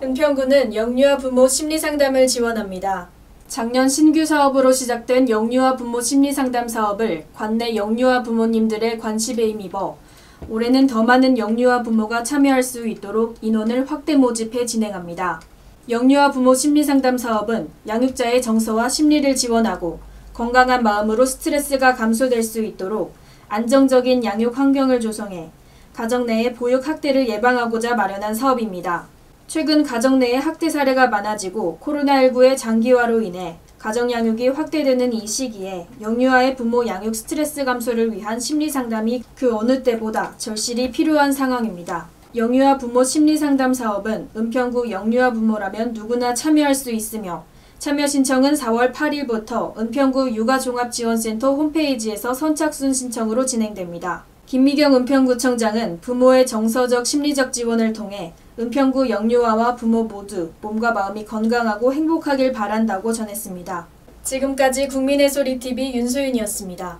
은평구는 영유아 부모 심리상담을 지원합니다. 작년 신규 사업으로 시작된 영유아 부모 심리상담 사업을 관내 영유아 부모님들의 관심에 힘입어 올해는 더 많은 영유아 부모가 참여할 수 있도록 인원을 확대 모집해 진행합니다. 영유아 부모 심리상담 사업은 양육자의 정서와 심리를 지원하고 건강한 마음으로 스트레스가 감소될 수 있도록 안정적인 양육 환경을 조성해 가정 내의 보육 학대를 예방하고자 마련한 사업입니다. 최근 가정 내의 학대 사례가 많아지고 코로나19의 장기화로 인해 가정 양육이 확대되는 이 시기에 영유아의 부모 양육 스트레스 감소를 위한 심리 상담이 그 어느 때보다 절실히 필요한 상황입니다. 영유아 부모 심리 상담 사업은 은평구 영유아 부모라면 누구나 참여할 수 있으며 참여 신청은 4월 8일부터 은평구 육아종합지원센터 홈페이지에서 선착순 신청으로 진행됩니다. 김미경 은평구청장은 부모의 정서적 심리적 지원을 통해 은평구 영유아와 부모 모두 몸과 마음이 건강하고 행복하길 바란다고 전했습니다. 지금까지 국민의 소리 TV 윤소윤이었습니다.